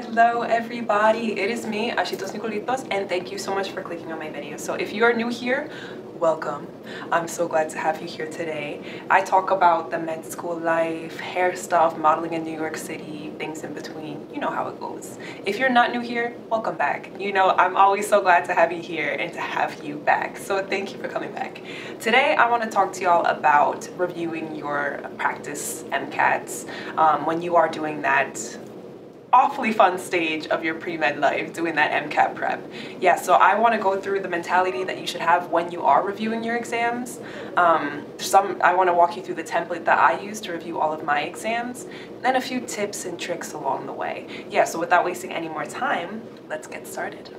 Hello everybody, it is me, Asheetos Nicolitos, and thank you so much for clicking on my video. So if you are new here, welcome. I'm so glad to have you here today. I talk about the med school life, hair stuff, modeling in New York City, things in between. You know how it goes. If you're not new here, welcome back. You know, I'm always so glad to have you here and to have you back. So thank you for coming back. Today, I want to talk to y'all about reviewing your practice MCATs. Um, when you are doing that, awfully fun stage of your pre-med life doing that MCAT prep. Yeah, so I want to go through the mentality that you should have when you are reviewing your exams. Um, some I want to walk you through the template that I use to review all of my exams, and a few tips and tricks along the way. Yeah, so without wasting any more time, let's get started.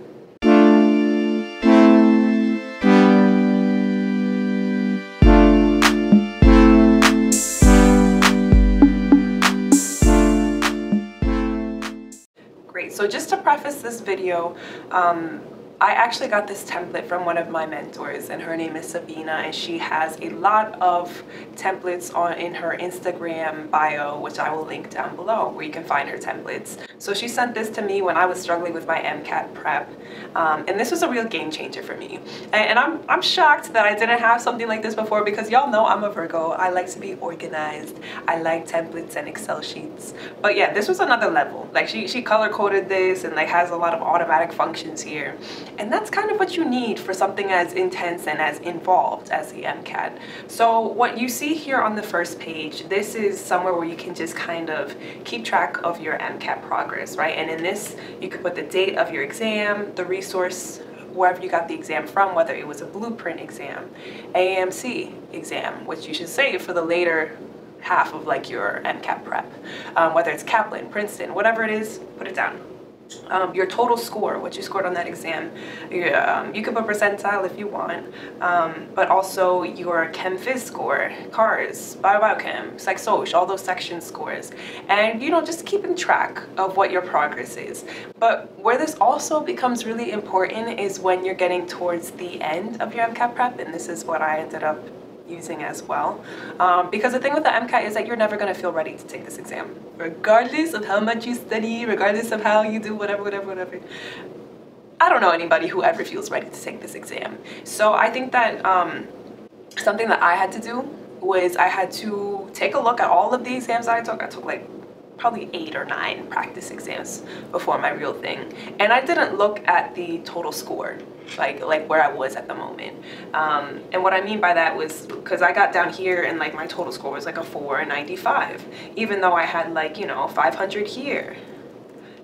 So just to preface this video, um, I actually got this template from one of my mentors and her name is Sabina and she has a lot of templates on in her Instagram bio which I will link down below where you can find her templates. So she sent this to me when I was struggling with my MCAT prep um, and this was a real game changer for me. And, and, I'm, I'm shocked that I didn't have something like this before because y'all know I'm a Virgo. I like to be organized. I like templates and Excel sheets. But yeah, this was another level. Like she, she color coded this and like has a lot of automatic functions here. And that's kind of what you need for something as intense and as involved as the MCAT. So what you see here on the first page, this is somewhere where you can just kind of keep track of your MCAT progress, right? And in this, you could put the date of your exam, the resource, wherever you got the exam from, whether it was a blueprint exam, AAMC exam, which you should save for the later half of like your MCAT prep. Um, whether it's Kaplan, Princeton, whatever it is, put it down um, your total score, what you scored on that exam. You, um, you can put percentile if you want, um, but also your Chem Phys score, CARS, Bio-Biochem, Psych Soc, all those section scores. And you know, just keeping track of what your progress is. But where this also becomes really important is when you're getting towards the end of your MCAT prep, and this is what I ended up using as well. Um, because the thing with the MCAT is that you're never going to feel ready to take this exam. Regardless of how much you study, regardless of how you do whatever, whatever, whatever. I don't know anybody who ever feels ready to take this exam. So I think that um, something that I had to do was I had to take a look at all of the exams that I took. I took like probably eight or nine practice exams before my real thing. And I didn't look at the total score, like like where I was at the moment. Um, and what I mean by that was because I got down here and like my total score was like a 495, even though I had like, you know, 500 here.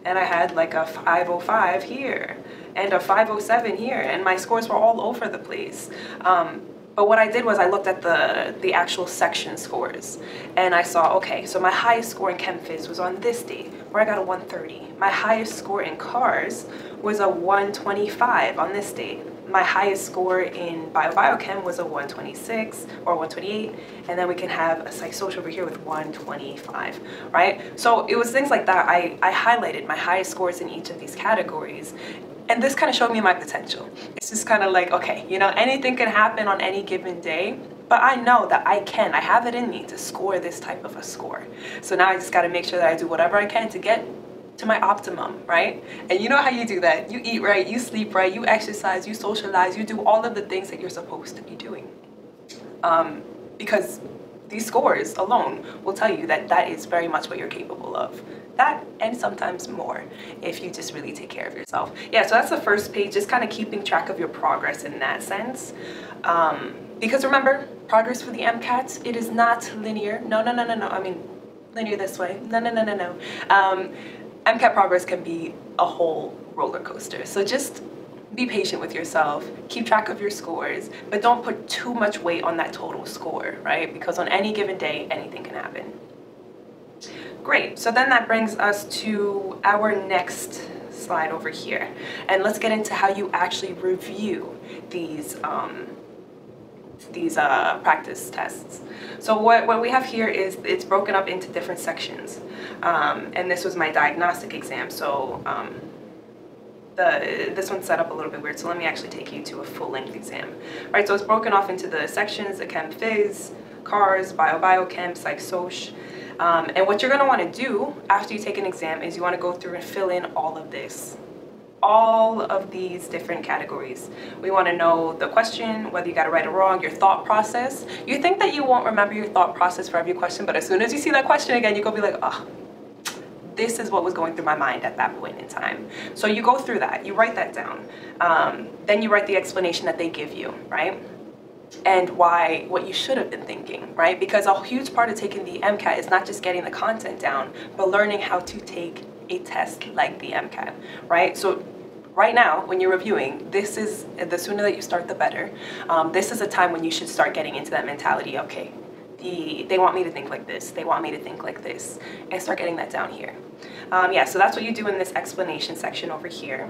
And I had like a 505 here and a 507 here and my scores were all over the place. Um, but what I did was I looked at the, the actual section scores and I saw, okay, so my highest score in Chem Phys was on this date where I got a 130. My highest score in CARS was a 125 on this date. My highest score in Bio-Biochem was a 126 or 128, and then we can have a psych social over here with 125, right? So it was things like that. I, I highlighted my highest scores in each of these categories, and this kind of showed me my potential. It's just kind of like, okay, you know, anything can happen on any given day, but I know that I can, I have it in me to score this type of a score. So now I just got to make sure that I do whatever I can to get to my optimum, right? And you know how you do that. You eat right, you sleep right, you exercise, you socialize, you do all of the things that you're supposed to be doing. Um, because these scores alone will tell you that that is very much what you're capable of that and sometimes more if you just really take care of yourself. Yeah, so that's the first page, just kind of keeping track of your progress in that sense. Um, because remember, progress for the MCAT, it is not linear. No, no, no, no, no. I mean, linear this way. No, no, no, no, no. Um, MCAT progress can be a whole roller coaster. So just be patient with yourself, keep track of your scores, but don't put too much weight on that total score, right? Because on any given day, anything can happen. Great, so then that brings us to our next slide over here. And let's get into how you actually review these um, these uh, practice tests. So what, what we have here is it's broken up into different sections. Um, and this was my diagnostic exam. So um, the, this one's set up a little bit weird. So let me actually take you to a full length exam. All right, so it's broken off into the sections, the Chem Phys, CARS, Bio Biochem, Psych Soc. Um, and what you're going to want to do after you take an exam is you want to go through and fill in all of this all of these different categories. We want to know the question, whether you got it right or wrong, your thought process. You think that you won't remember your thought process for every question, but as soon as you see that question again, you go be like, oh, this is what was going through my mind at that point in time. So you go through that, you write that down. Um, then you write the explanation that they give you, right? And why what you should have been thinking, right? Because a huge part of taking the MCAT is not just getting the content down, but learning how to take a test like the MCAT, right? So right now, when you're reviewing, this is, the sooner that you start, the better. Um, this is a time when you should start getting into that mentality, okay, the, they want me to think like this, they want me to think like this, and start getting that down here. Um, yeah, so that's what you do in this explanation section over here.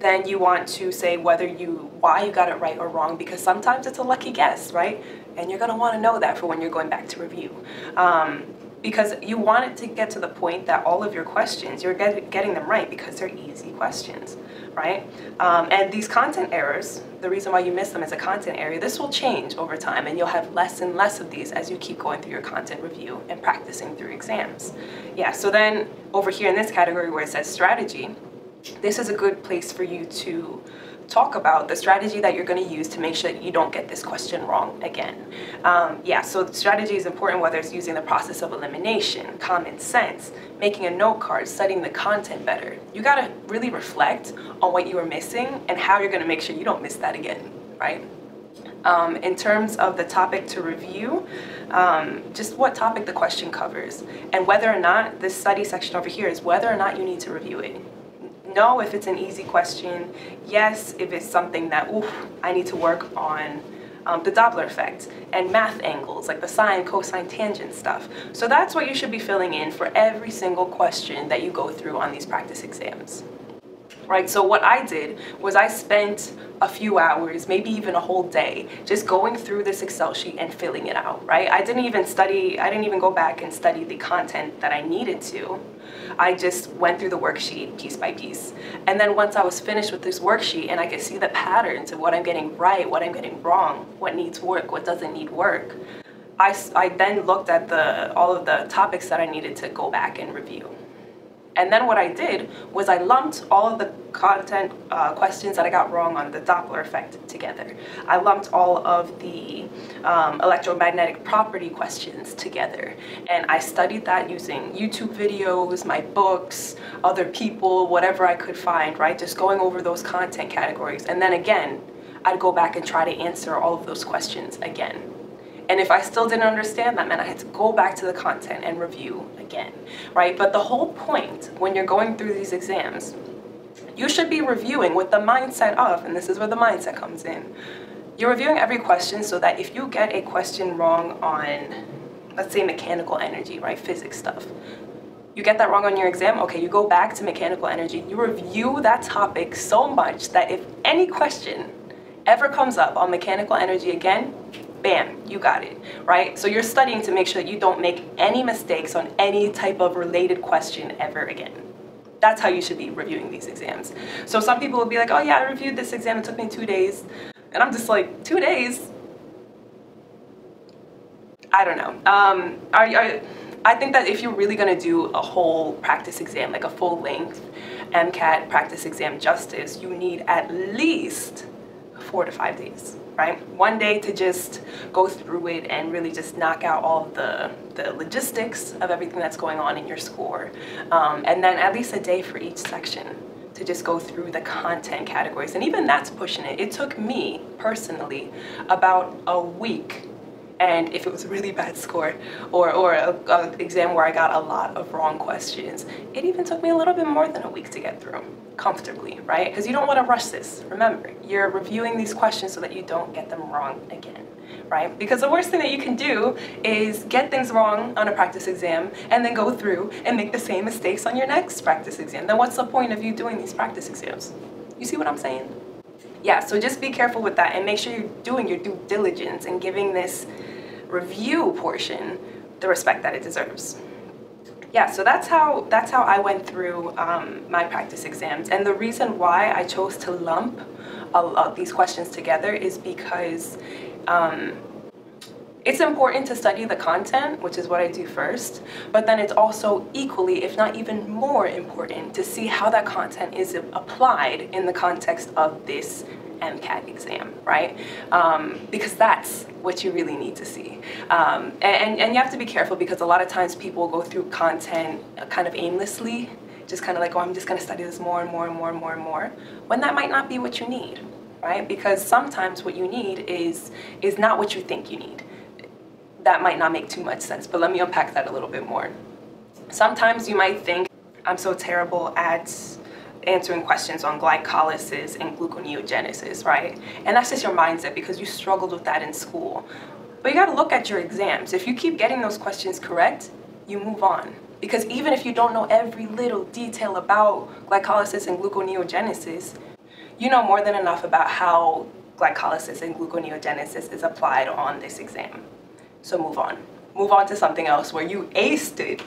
Then you want to say whether you, why you got it right or wrong, because sometimes it's a lucky guess, right? And you're gonna wanna know that for when you're going back to review. Um, because you want it to get to the point that all of your questions, you're get, getting them right because they're easy questions, right? Um, and these content errors, the reason why you miss them as a content area, this will change over time and you'll have less and less of these as you keep going through your content review and practicing through exams. Yeah, so then over here in this category where it says strategy, this is a good place for you to talk about the strategy that you're going to use to make sure you don't get this question wrong again. Um, yeah, so strategy is important whether it's using the process of elimination, common sense, making a note card, studying the content better. You got to really reflect on what you were missing and how you're going to make sure you don't miss that again, right? Um, in terms of the topic to review, um, just what topic the question covers, and whether or not this study section over here is whether or not you need to review it. No, if it's an easy question. Yes, if it's something that, oof, I need to work on um, the Doppler effect and math angles, like the sine, cosine, tangent stuff. So that's what you should be filling in for every single question that you go through on these practice exams right? So what I did was I spent a few hours, maybe even a whole day, just going through this Excel sheet and filling it out, right? I didn't even study, I didn't even go back and study the content that I needed to. I just went through the worksheet piece by piece. And then once I was finished with this worksheet and I could see the patterns of what I'm getting right, what I'm getting wrong, what needs work, what doesn't need work, I, I then looked at the, all of the topics that I needed to go back and review. And then what I did was I lumped all of the content uh, questions that I got wrong on the Doppler effect together. I lumped all of the um, electromagnetic property questions together. And I studied that using YouTube videos, my books, other people, whatever I could find, right? Just going over those content categories. And then again, I'd go back and try to answer all of those questions again. And if I still didn't understand, that meant I had to go back to the content and review again, right? But the whole point when you're going through these exams, you should be reviewing with the mindset of, and this is where the mindset comes in, you're reviewing every question so that if you get a question wrong on, let's say mechanical energy, right, physics stuff, you get that wrong on your exam, okay, you go back to mechanical energy, you review that topic so much that if any question ever comes up on mechanical energy again, bam, you got it, right? So you're studying to make sure that you don't make any mistakes on any type of related question ever again. That's how you should be reviewing these exams. So some people will be like, oh yeah, I reviewed this exam, it took me two days. And I'm just like, two days? I don't know. Um, are, are, I think that if you're really gonna do a whole practice exam, like a full length MCAT practice exam justice, you need at least four to five days right? One day to just go through it and really just knock out all the, the logistics of everything that's going on in your score. Um, and then at least a day for each section to just go through the content categories. And even that's pushing it. It took me personally about a week and if it was a really bad score or, or an exam where I got a lot of wrong questions, it even took me a little bit more than a week to get through comfortably, right? Because you don't want to rush this. Remember, you're reviewing these questions so that you don't get them wrong again, right? Because the worst thing that you can do is get things wrong on a practice exam and then go through and make the same mistakes on your next practice exam. Then what's the point of you doing these practice exams? You see what I'm saying? Yeah, so just be careful with that and make sure you're doing your due diligence and giving this review portion the respect that it deserves. Yeah, so that's how that's how I went through um, my practice exams, and the reason why I chose to lump all of these questions together is because um, It's important to study the content, which is what I do first, but then it's also equally, if not even more important, to see how that content is applied in the context of this MCAT exam, right? Um, because that's what you really need to see. Um, and, and you have to be careful because a lot of times people go through content kind of aimlessly, just kind of like, oh, I'm just going to study this more and more and more and more and more, when that might not be what you need, right? Because sometimes what you need is, is not what you think you need. That might not make too much sense, but let me unpack that a little bit more. Sometimes you might think, I'm so terrible at answering questions on glycolysis and gluconeogenesis, right? And that's just your mindset because you struggled with that in school. But you gotta look at your exams. If you keep getting those questions correct, you move on. Because even if you don't know every little detail about glycolysis and gluconeogenesis, you know more than enough about how glycolysis and gluconeogenesis is applied on this exam. So move on. Move on to something else where you aced it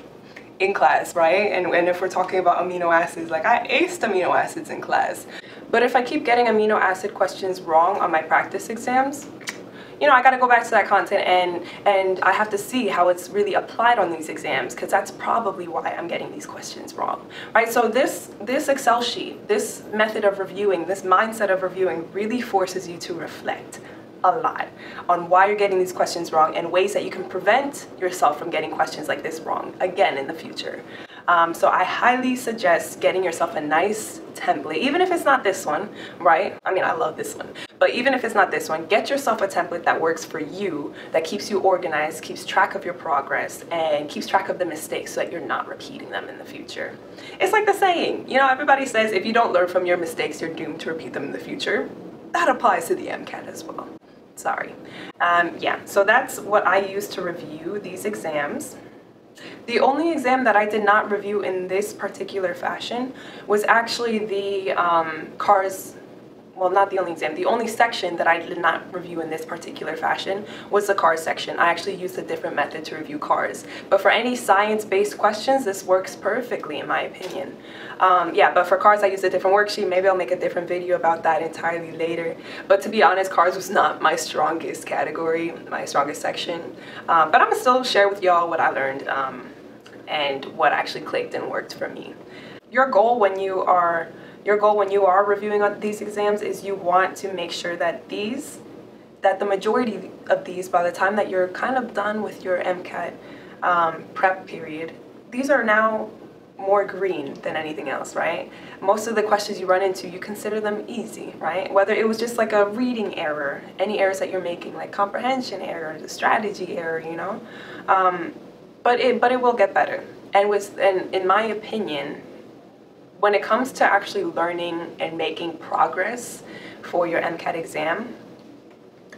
in class, right? And, and if we're talking about amino acids, like I aced amino acids in class. But if I keep getting amino acid questions wrong on my practice exams, you know, I got to go back to that content and and I have to see how it's really applied on these exams because that's probably why I'm getting these questions wrong, right? So this this Excel sheet, this method of reviewing, this mindset of reviewing really forces you to reflect a lot on why you're getting these questions wrong and ways that you can prevent yourself from getting questions like this wrong again in the future. Um, so I highly suggest getting yourself a nice template, even if it's not this one, right? I mean, I love this one, but even if it's not this one, get yourself a template that works for you, that keeps you organized, keeps track of your progress, and keeps track of the mistakes so that you're not repeating them in the future. It's like the saying, you know, everybody says if you don't learn from your mistakes, you're doomed to repeat them in the future. That applies to the MCAT as well sorry. Um, yeah, so that's what I use to review these exams. The only exam that I did not review in this particular fashion was actually the um, CARS well, not the only exam, the only section that I did not review in this particular fashion was the CARS section. I actually used a different method to review CARS. But for any science-based questions, this works perfectly in my opinion. Um, yeah, but for CARS I used a different worksheet. Maybe I'll make a different video about that entirely later. But to be honest, CARS was not my strongest category, my strongest section. Um, but I'm gonna still share with y'all what I learned um, and what actually clicked and worked for me. Your goal when you are your goal when you are reviewing these exams is you want to make sure that these, that the majority of these, by the time that you're kind of done with your MCAT um, prep period, these are now more green than anything else, right? Most of the questions you run into, you consider them easy, right? Whether it was just like a reading error, any errors that you're making, like comprehension error, the strategy error, you know? Um, but it, but it will get better. And with, and in my opinion, when it comes to actually learning and making progress for your MCAT exam,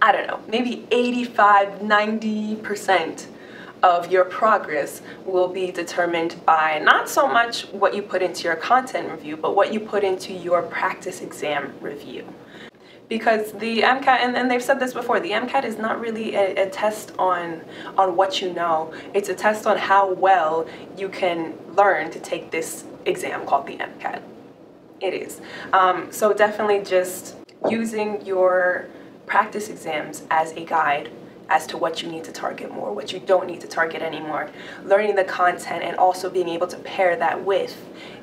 I don't know, maybe 85, 90% of your progress will be determined by not so much what you put into your content review, but what you put into your practice exam review. Because the MCAT, and, and they've said this before, the MCAT is not really a, a test on, on what you know. It's a test on how well you can learn to take this exam called the MCAT. It is. Um, so definitely just using your practice exams as a guide as to what you need to target more, what you don't need to target anymore, learning the content and also being able to pair that with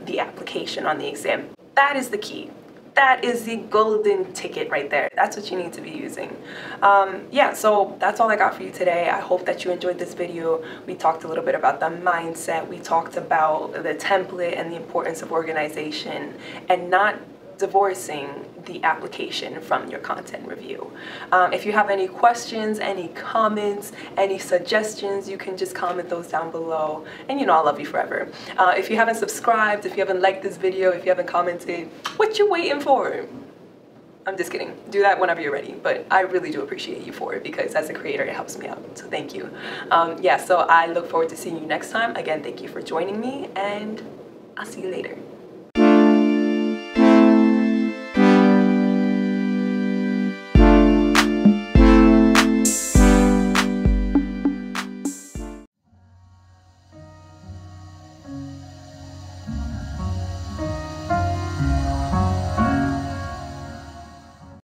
the application on the exam. That is the key that is the golden ticket right there. That's what you need to be using. Um, yeah, so that's all I got for you today. I hope that you enjoyed this video. We talked a little bit about the mindset. We talked about the template and the importance of organization and not divorcing the application from your content review. Um, if you have any questions, any comments, any suggestions, you can just comment those down below. And you know I love you forever. Uh, if you haven't subscribed, if you haven't liked this video, if you haven't commented, what you waiting for? I'm just kidding. Do that whenever you're ready. But I really do appreciate you for it because as a creator, it helps me out. So thank you. Um, yeah, so I look forward to seeing you next time. Again, thank you for joining me and I'll see you later.